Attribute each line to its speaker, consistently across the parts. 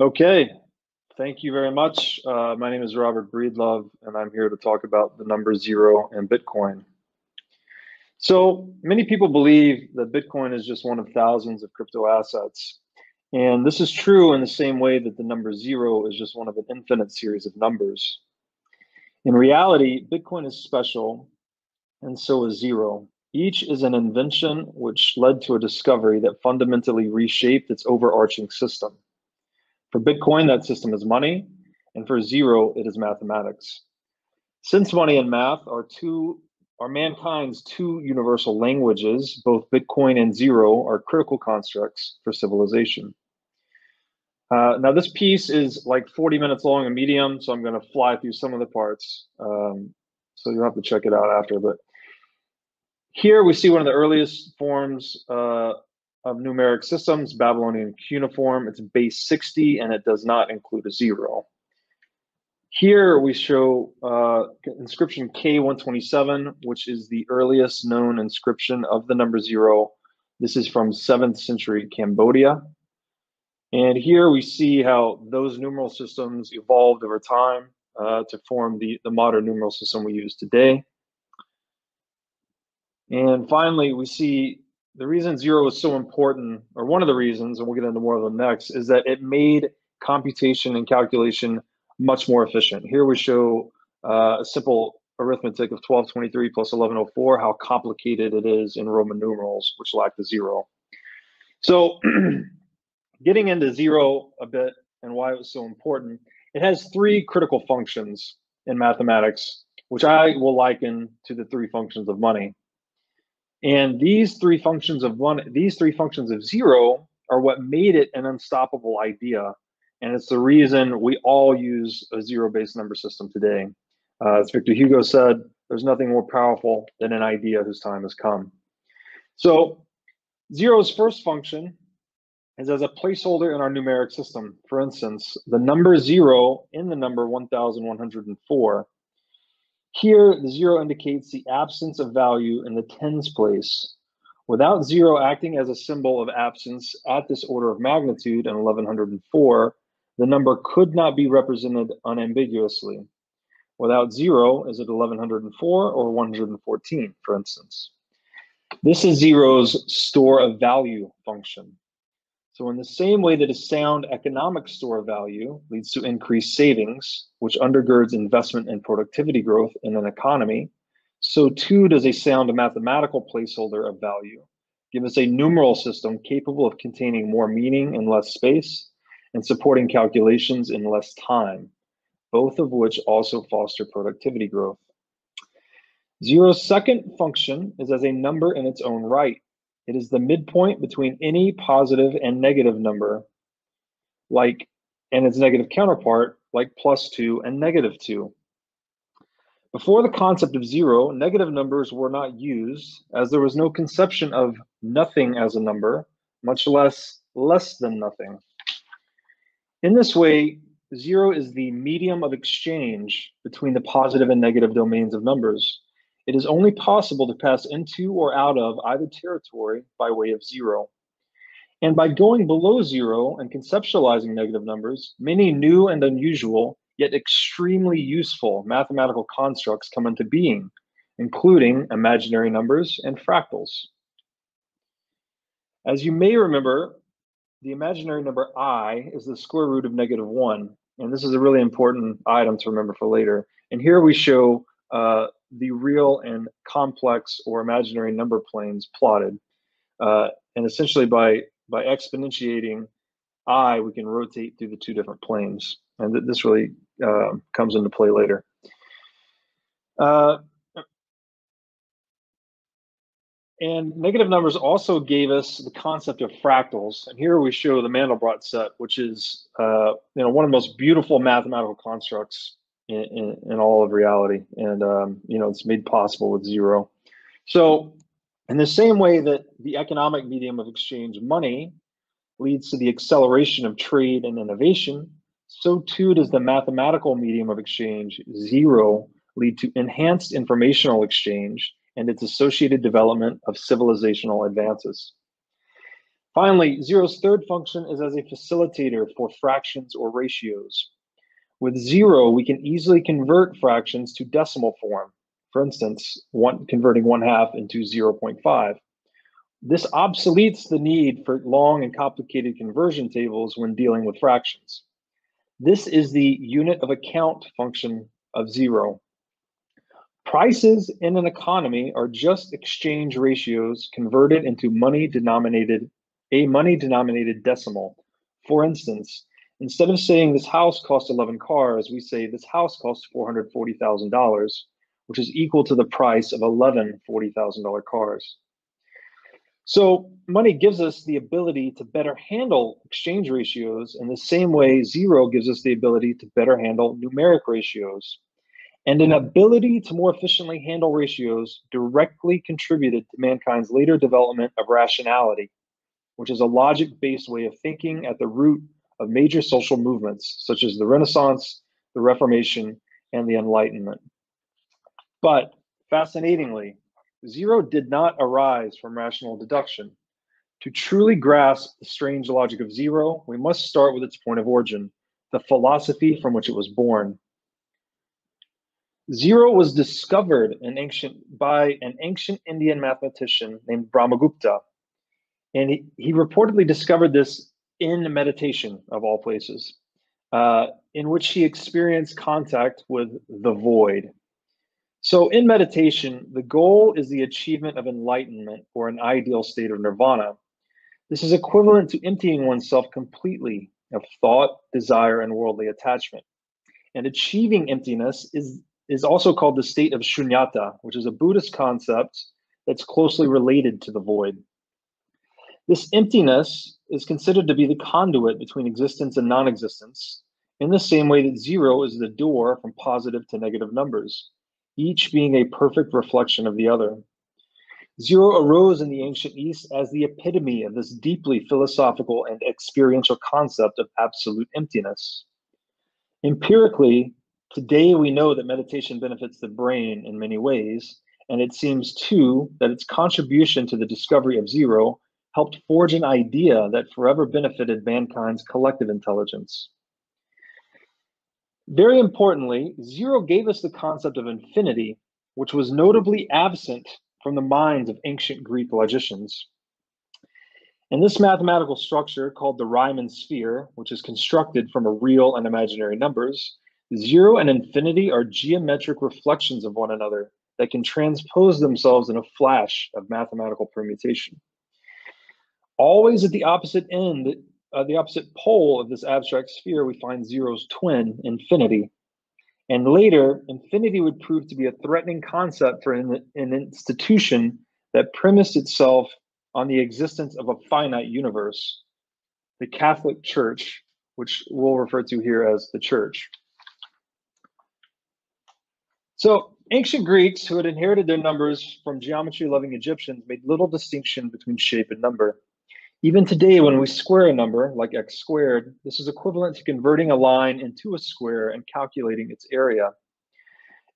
Speaker 1: Okay, thank you very much. Uh, my name is Robert Breedlove, and I'm here to talk about the number zero and Bitcoin. So many people believe that Bitcoin is just one of thousands of crypto assets. And this is true in the same way that the number zero is just one of an infinite series of numbers. In reality, Bitcoin is special, and so is zero. Each is an invention which led to a discovery that fundamentally reshaped its overarching system. For Bitcoin, that system is money, and for zero, it is mathematics. Since money and math are two are mankind's two universal languages, both Bitcoin and zero are critical constructs for civilization. Uh, now this piece is like 40 minutes long and medium, so I'm going to fly through some of the parts. Um, so you'll have to check it out after. But here we see one of the earliest forms uh, of numeric systems, Babylonian cuneiform. It's base 60 and it does not include a zero. Here we show uh, inscription K127, which is the earliest known inscription of the number zero. This is from 7th century Cambodia. And here we see how those numeral systems evolved over time uh, to form the, the modern numeral system we use today. And finally, we see the reason zero is so important, or one of the reasons, and we'll get into more of them next, is that it made computation and calculation much more efficient. Here we show uh, a simple arithmetic of 1223 plus 1104, how complicated it is in Roman numerals, which lack the zero. So getting into zero a bit and why it was so important, it has three critical functions in mathematics, which I will liken to the three functions of money. And these three functions of one, these three functions of zero are what made it an unstoppable idea. And it's the reason we all use a zero-based number system today. Uh, as Victor Hugo said, there's nothing more powerful than an idea whose time has come. So zero's first function is as a placeholder in our numeric system. For instance, the number zero in the number 1104 here, the zero indicates the absence of value in the tens place. Without zero acting as a symbol of absence at this order of magnitude in 1104, the number could not be represented unambiguously. Without zero, is it 1104 or 114, for instance? This is zero's store of value function. So in the same way that a sound economic store of value leads to increased savings, which undergirds investment and productivity growth in an economy, so too does a sound mathematical placeholder of value give us a numeral system capable of containing more meaning in less space and supporting calculations in less time, both of which also foster productivity growth. Zero's second function is as a number in its own right. It is the midpoint between any positive and negative number, like, and its negative counterpart, like plus two and negative two. Before the concept of zero, negative numbers were not used as there was no conception of nothing as a number, much less less than nothing. In this way, zero is the medium of exchange between the positive and negative domains of numbers. It is only possible to pass into or out of either territory by way of zero. And by going below zero and conceptualizing negative numbers, many new and unusual, yet extremely useful mathematical constructs come into being, including imaginary numbers and fractals. As you may remember, the imaginary number i is the square root of negative one. And this is a really important item to remember for later. And here we show uh, the real and complex or imaginary number planes plotted. Uh, and essentially by, by exponentiating i, we can rotate through the two different planes. And th this really uh, comes into play later. Uh, and negative numbers also gave us the concept of fractals. And here we show the Mandelbrot set, which is uh, you know one of the most beautiful mathematical constructs in, in, all of reality. And, um, you know, it's made possible with zero. So in the same way that the economic medium of exchange money leads to the acceleration of trade and innovation, so too does the mathematical medium of exchange, zero, lead to enhanced informational exchange and its associated development of civilizational advances. Finally, zero's third function is as a facilitator for fractions or ratios. With zero, we can easily convert fractions to decimal form. For instance, one, converting one half into 0.5. This obsoletes the need for long and complicated conversion tables when dealing with fractions. This is the unit of account function of zero. Prices in an economy are just exchange ratios converted into money denominated, a money denominated decimal. For instance, instead of saying this house costs 11 cars, we say this house costs $440,000, which is equal to the price of 11 $40,000 cars. So money gives us the ability to better handle exchange ratios in the same way zero gives us the ability to better handle numeric ratios. And an ability to more efficiently handle ratios directly contributed to mankind's later development of rationality, which is a logic-based way of thinking at the root of major social movements such as the Renaissance, the Reformation, and the Enlightenment. But fascinatingly, Zero did not arise from rational deduction. To truly grasp the strange logic of zero, we must start with its point of origin, the philosophy from which it was born. Zero was discovered in ancient, by an ancient Indian mathematician named Brahmagupta. And he, he reportedly discovered this in meditation, of all places, uh, in which he experienced contact with the void. So, in meditation, the goal is the achievement of enlightenment or an ideal state of nirvana. This is equivalent to emptying oneself completely of thought, desire, and worldly attachment. And achieving emptiness is, is also called the state of shunyata, which is a Buddhist concept that's closely related to the void. This emptiness is considered to be the conduit between existence and non existence, in the same way that zero is the door from positive to negative numbers each being a perfect reflection of the other. Zero arose in the ancient East as the epitome of this deeply philosophical and experiential concept of absolute emptiness. Empirically, today we know that meditation benefits the brain in many ways, and it seems too that its contribution to the discovery of zero helped forge an idea that forever benefited mankind's collective intelligence. Very importantly, zero gave us the concept of infinity, which was notably absent from the minds of ancient Greek logicians. In this mathematical structure called the Riemann sphere, which is constructed from a real and imaginary numbers, zero and infinity are geometric reflections of one another that can transpose themselves in a flash of mathematical permutation. Always at the opposite end uh, the opposite pole of this abstract sphere, we find zero's twin, infinity. And later, infinity would prove to be a threatening concept for an, an institution that premised itself on the existence of a finite universe, the Catholic Church, which we'll refer to here as the Church. So, ancient Greeks who had inherited their numbers from geometry loving Egyptians made little distinction between shape and number. Even today, when we square a number, like x squared, this is equivalent to converting a line into a square and calculating its area.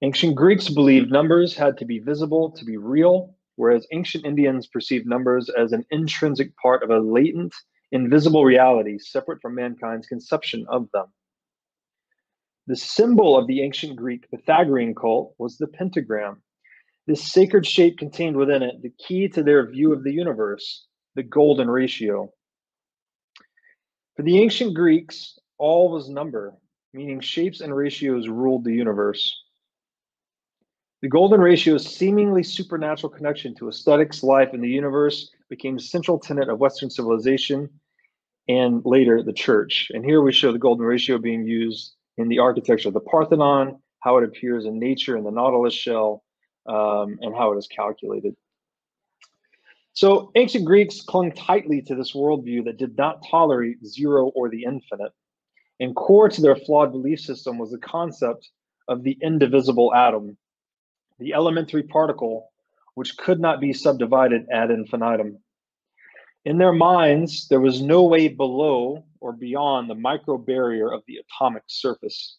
Speaker 1: Ancient Greeks believed numbers had to be visible to be real, whereas ancient Indians perceived numbers as an intrinsic part of a latent, invisible reality separate from mankind's conception of them. The symbol of the ancient Greek Pythagorean cult was the pentagram. This sacred shape contained within it the key to their view of the universe, the golden ratio. For the ancient Greeks, all was number, meaning shapes and ratios ruled the universe. The golden ratio's seemingly supernatural connection to aesthetics, life, and the universe became a central tenet of Western civilization and later the church. And here we show the golden ratio being used in the architecture of the Parthenon, how it appears in nature in the Nautilus shell, um, and how it is calculated. So ancient Greeks clung tightly to this worldview that did not tolerate zero or the infinite. And core to their flawed belief system was the concept of the indivisible atom, the elementary particle which could not be subdivided ad infinitum. In their minds, there was no way below or beyond the micro barrier of the atomic surface.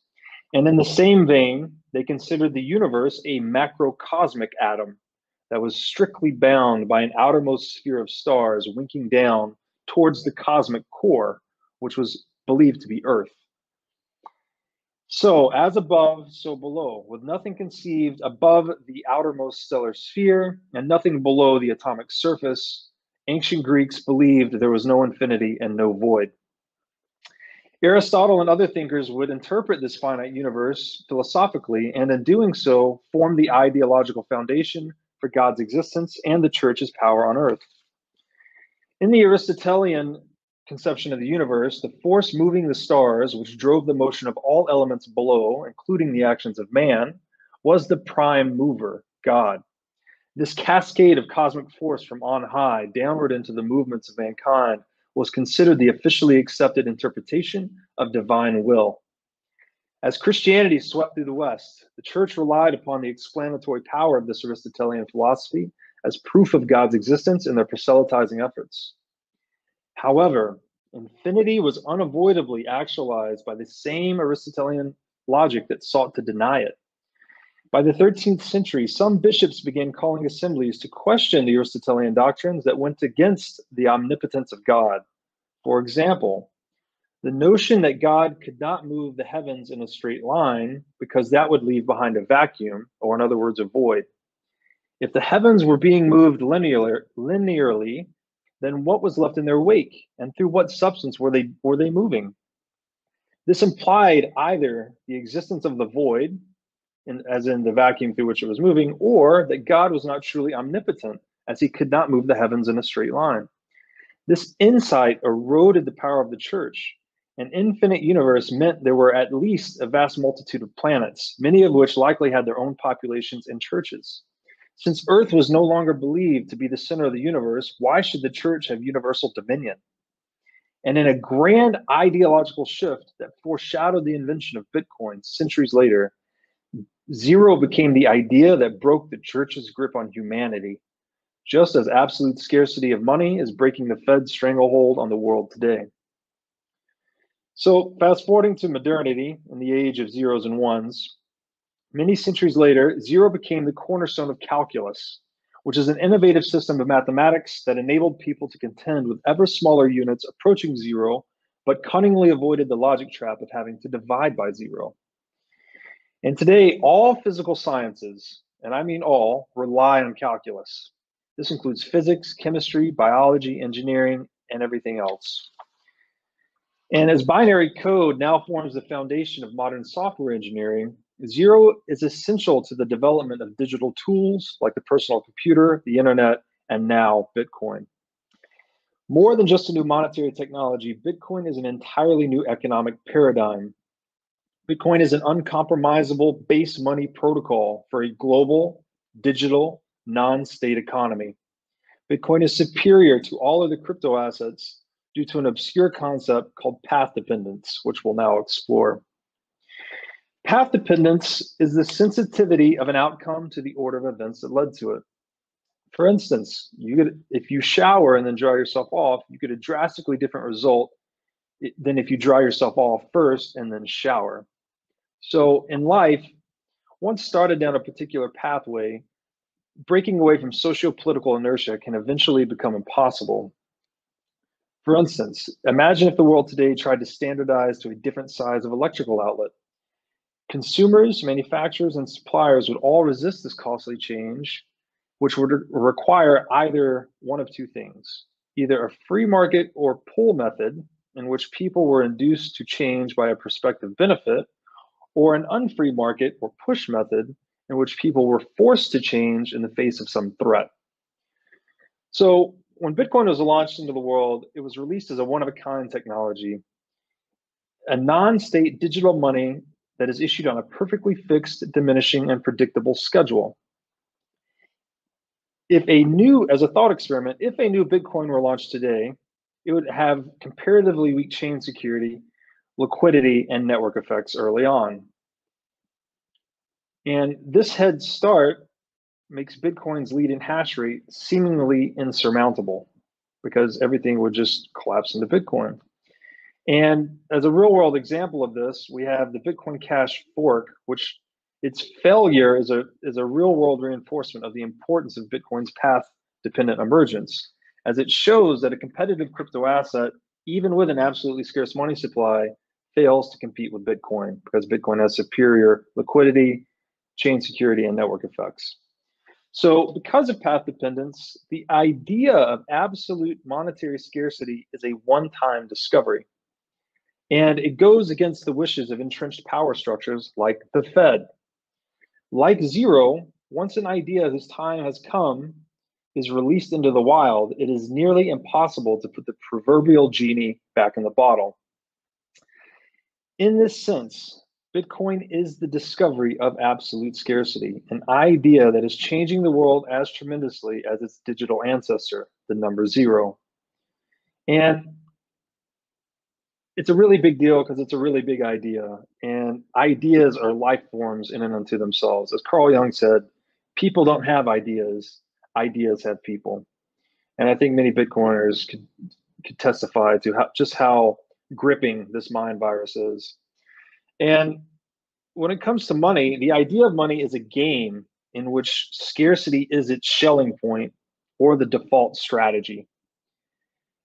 Speaker 1: And in the same vein, they considered the universe a macrocosmic atom that was strictly bound by an outermost sphere of stars winking down towards the cosmic core, which was believed to be Earth. So, as above, so below, with nothing conceived above the outermost stellar sphere and nothing below the atomic surface, ancient Greeks believed there was no infinity and no void. Aristotle and other thinkers would interpret this finite universe philosophically, and in doing so, form the ideological foundation for God's existence and the church's power on earth. In the Aristotelian conception of the universe, the force moving the stars, which drove the motion of all elements below, including the actions of man, was the prime mover, God. This cascade of cosmic force from on high downward into the movements of mankind was considered the officially accepted interpretation of divine will. As Christianity swept through the West, the church relied upon the explanatory power of this Aristotelian philosophy as proof of God's existence in their proselytizing efforts. However, infinity was unavoidably actualized by the same Aristotelian logic that sought to deny it. By the 13th century, some bishops began calling assemblies to question the Aristotelian doctrines that went against the omnipotence of God. For example, the notion that God could not move the heavens in a straight line because that would leave behind a vacuum, or in other words, a void. If the heavens were being moved linear, linearly, then what was left in their wake? And through what substance were they were they moving? This implied either the existence of the void in, as in the vacuum through which it was moving or that god was not truly omnipotent as he could not move the heavens in a straight line. This insight eroded the power of the church an infinite universe meant there were at least a vast multitude of planets many of which likely had their own populations and churches since Earth was no longer believed to be the center of the universe, why should the church have universal dominion? And in a grand ideological shift that foreshadowed the invention of Bitcoin centuries later, zero became the idea that broke the church's grip on humanity, just as absolute scarcity of money is breaking the Fed's stranglehold on the world today. So, fast forwarding to modernity in the age of zeros and ones, Many centuries later, zero became the cornerstone of calculus, which is an innovative system of mathematics that enabled people to contend with ever smaller units approaching zero, but cunningly avoided the logic trap of having to divide by zero. And today, all physical sciences, and I mean all, rely on calculus. This includes physics, chemistry, biology, engineering, and everything else. And as binary code now forms the foundation of modern software engineering, Zero is essential to the development of digital tools like the personal computer, the internet, and now Bitcoin. More than just a new monetary technology, Bitcoin is an entirely new economic paradigm. Bitcoin is an uncompromisable base money protocol for a global, digital, non state economy. Bitcoin is superior to all other crypto assets due to an obscure concept called path dependence, which we'll now explore. Path dependence is the sensitivity of an outcome to the order of events that led to it. For instance, you if you shower and then dry yourself off, you get a drastically different result than if you dry yourself off first and then shower. So in life, once started down a particular pathway, breaking away from socio-political inertia can eventually become impossible. For instance, imagine if the world today tried to standardize to a different size of electrical outlet. Consumers, manufacturers, and suppliers would all resist this costly change, which would require either one of two things either a free market or pull method, in which people were induced to change by a prospective benefit, or an unfree market or push method, in which people were forced to change in the face of some threat. So, when Bitcoin was launched into the world, it was released as a one of a kind technology, a non state digital money that is issued on a perfectly fixed, diminishing, and predictable schedule. If a new, as a thought experiment, if a new Bitcoin were launched today, it would have comparatively weak chain security, liquidity, and network effects early on. And this head start makes Bitcoin's lead in hash rate seemingly insurmountable because everything would just collapse into Bitcoin. And as a real world example of this, we have the Bitcoin Cash fork, which its failure is a, is a real world reinforcement of the importance of Bitcoin's path dependent emergence. as it shows that a competitive crypto asset, even with an absolutely scarce money supply, fails to compete with Bitcoin because Bitcoin has superior liquidity, chain security, and network effects. So, because of path dependence, the idea of absolute monetary scarcity is a one time discovery. And it goes against the wishes of entrenched power structures like the Fed. Like zero, once an idea whose time has come is released into the wild, it is nearly impossible to put the proverbial genie back in the bottle. In this sense, Bitcoin is the discovery of absolute scarcity, an idea that is changing the world as tremendously as its digital ancestor, the number zero. And it's a really big deal because it's a really big idea. And ideas are life forms in and unto themselves. As Carl Jung said, people don't have ideas, ideas have people. And I think many Bitcoiners could, could testify to how, just how gripping this mind virus is. And when it comes to money, the idea of money is a game in which scarcity is its Schelling point or the default strategy.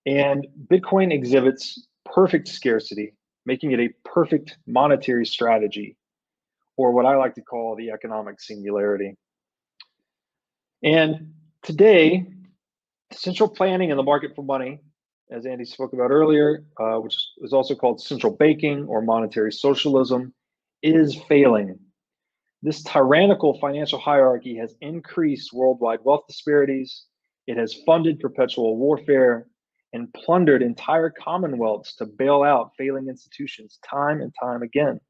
Speaker 1: And Bitcoin exhibits perfect scarcity, making it a perfect monetary strategy, or what I like to call the economic singularity. And today, central planning in the market for money, as Andy spoke about earlier, uh, which is also called central banking or monetary socialism, is failing. This tyrannical financial hierarchy has increased worldwide wealth disparities. It has funded perpetual warfare and plundered entire commonwealths to bail out failing institutions time and time again.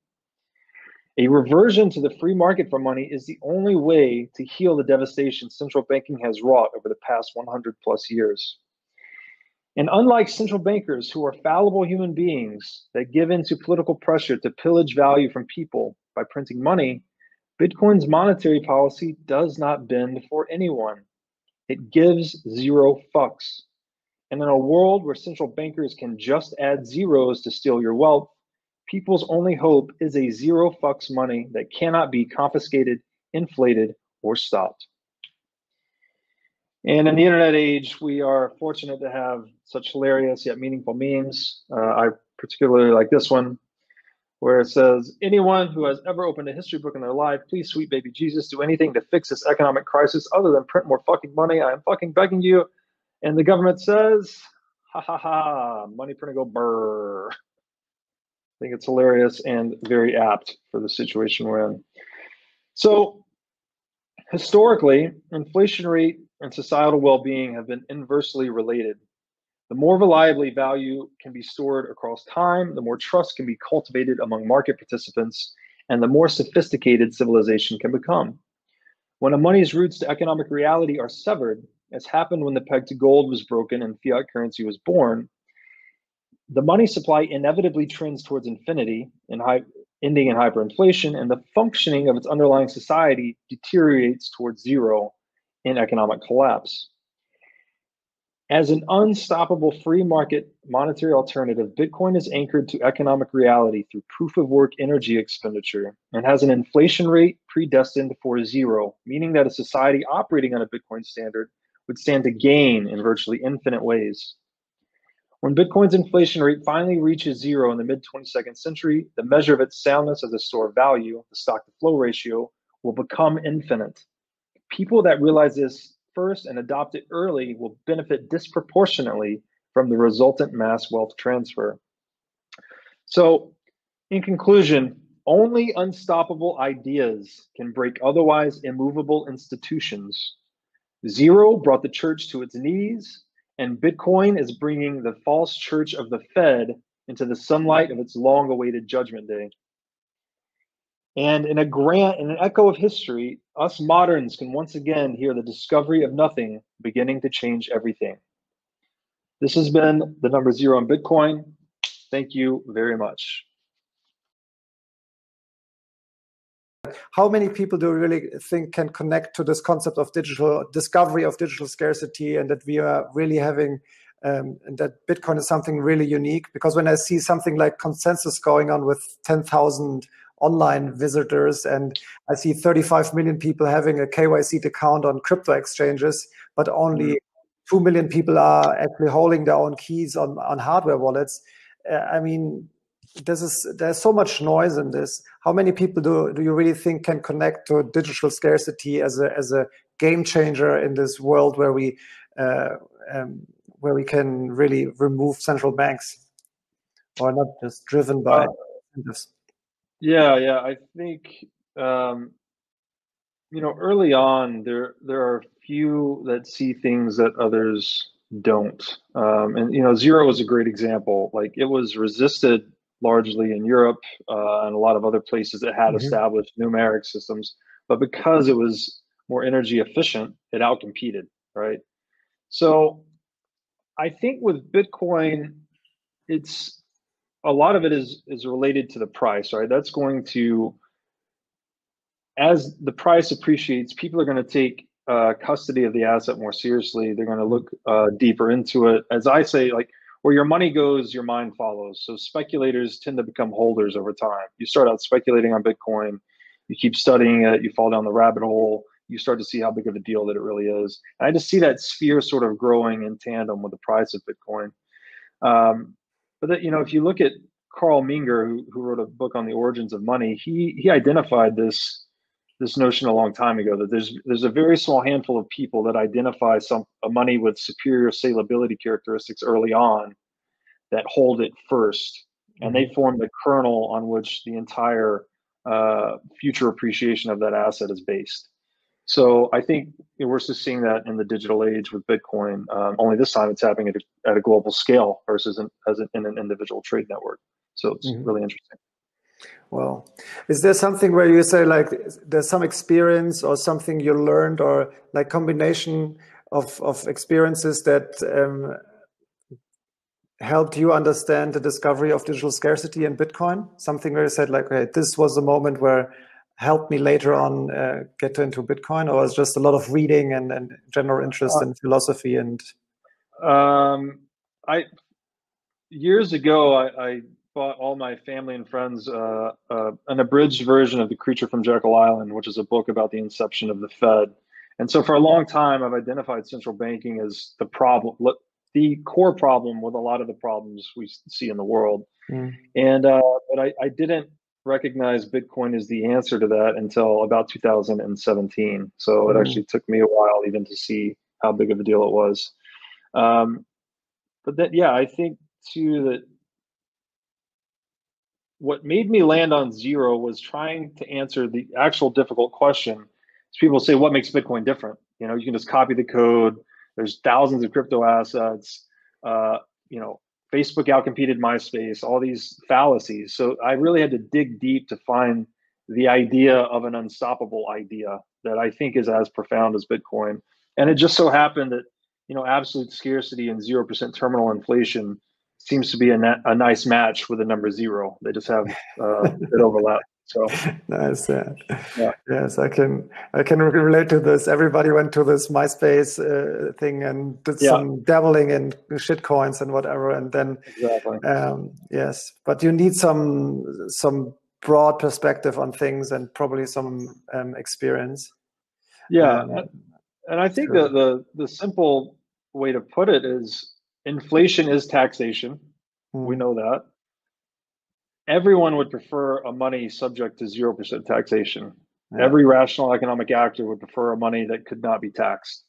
Speaker 1: A reversion to the free market for money is the only way to heal the devastation central banking has wrought over the past 100 plus years. And unlike central bankers who are fallible human beings that give in to political pressure to pillage value from people by printing money, Bitcoin's monetary policy does not bend for anyone. It gives zero fucks. And in a world where central bankers can just add zeros to steal your wealth, people's only hope is a zero fucks money that cannot be confiscated, inflated, or stopped. And in the internet age, we are fortunate to have such hilarious yet meaningful memes. Uh, I particularly like this one, where it says, Anyone who has ever opened a history book in their life, please, sweet baby Jesus, do anything to fix this economic crisis other than print more fucking money. I am fucking begging you. And the government says, ha ha ha, money printing go burr. I think it's hilarious and very apt for the situation we're in. So, historically, inflation rate and societal well being have been inversely related. The more reliably value can be stored across time, the more trust can be cultivated among market participants, and the more sophisticated civilization can become. When a money's roots to economic reality are severed, as happened when the peg to gold was broken and fiat currency was born, the money supply inevitably trends towards infinity high, ending in hyperinflation, and the functioning of its underlying society deteriorates towards zero in economic collapse. As an unstoppable free market monetary alternative, Bitcoin is anchored to economic reality through proof of work energy expenditure and has an inflation rate predestined for zero, meaning that a society operating on a Bitcoin standard would stand to gain in virtually infinite ways. When Bitcoin's inflation rate finally reaches zero in the mid 22nd century, the measure of its soundness as a store of value, the stock to flow ratio, will become infinite. People that realize this first and adopt it early will benefit disproportionately from the resultant mass wealth transfer. So, in conclusion, only unstoppable ideas can break otherwise immovable institutions. Zero brought the church to its knees, and Bitcoin is bringing the false church of the Fed into the sunlight of its long awaited judgment day. And in a grant, in an echo of history, us moderns can once again hear the discovery of nothing beginning to change everything. This has been the number zero on Bitcoin. Thank you very much.
Speaker 2: how many people do you really think can connect to this concept of digital discovery of digital scarcity and that we are really having um, and that Bitcoin is something really unique? Because when I see something like consensus going on with 10,000 online visitors and I see 35 million people having a KYC account on crypto exchanges, but only two million people are actually holding their own keys on on hardware wallets. Uh, I mean, this is there's so much noise in this. How many people do do you really think can connect to digital scarcity as a as a game changer in this world where we uh, um, where we can really remove central banks or not just driven by
Speaker 1: uh, Yeah, yeah, I think um, you know early on there there are few that see things that others don't, um, and you know zero is a great example. Like it was resisted largely in Europe uh, and a lot of other places that had mm-hmm. established numeric systems, but because it was more energy efficient, it outcompeted, right? So I think with Bitcoin, it's a lot of it is is related to the price, right? That's going to as the price appreciates, people are going to take uh, custody of the asset more seriously. They're going to look uh, deeper into it. As I say, like where your money goes, your mind follows. So speculators tend to become holders over time. You start out speculating on Bitcoin, you keep studying it, you fall down the rabbit hole, you start to see how big of a deal that it really is. And I just see that sphere sort of growing in tandem with the price of Bitcoin. Um, but that, you know, if you look at Carl Menger, who, who wrote a book on the origins of money, he he identified this this notion a long time ago that there's there's a very small handful of people that identify some a money with superior salability characteristics early on that hold it first and they mm-hmm. form the kernel on which the entire uh, future appreciation of that asset is based so i think you know, we're just seeing that in the digital age with bitcoin um, only this time it's happening at a, at a global scale versus in, as an, in an individual trade network so it's mm-hmm. really interesting
Speaker 2: well, is there something where you say like there's some experience or something you learned or like combination of, of experiences that um, helped you understand the discovery of digital scarcity and Bitcoin? Something where you said like, okay, this was the moment where helped me later on uh, get into Bitcoin or was just a lot of reading and, and general interest uh, in philosophy and?
Speaker 1: Um, I, years ago, I, I bought all my family and friends uh, uh, an abridged version of The Creature from Jekyll Island, which is a book about the inception of the Fed. And so for a long time, I've identified central banking as the problem, the core problem with a lot of the problems we see in the world. Mm. And uh, but I, I didn't recognize Bitcoin as the answer to that until about 2017. So mm. it actually took me a while even to see how big of a deal it was. Um, but that, yeah, I think too that what made me land on zero was trying to answer the actual difficult question. people say, what makes Bitcoin different? You know, you can just copy the code. There's thousands of crypto assets. Uh, you know, Facebook outcompeted MySpace, all these fallacies. So I really had to dig deep to find the idea of an unstoppable idea that I think is as profound as Bitcoin. And it just so happened that, you know, absolute scarcity and 0% terminal inflation seems to be a, a nice match with the number zero. They just have uh, it overlap. So
Speaker 2: nice. Yeah. yeah. Yes, I can. I can relate to this. Everybody went to this MySpace uh, thing and did yeah. some dabbling in shit coins and whatever, and then exactly. Um, yes, but you need some some broad perspective on things and probably some um, experience.
Speaker 1: Yeah, um, and I think that the the simple way to put it is inflation is taxation. Mm. We hmm. know that. Everyone would prefer a money subject to 0% taxation. Yeah. Every rational economic actor would prefer a money that could not be taxed.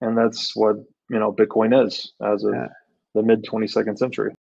Speaker 1: And that's what, you know, Bitcoin is as of yeah. the mid 22nd century.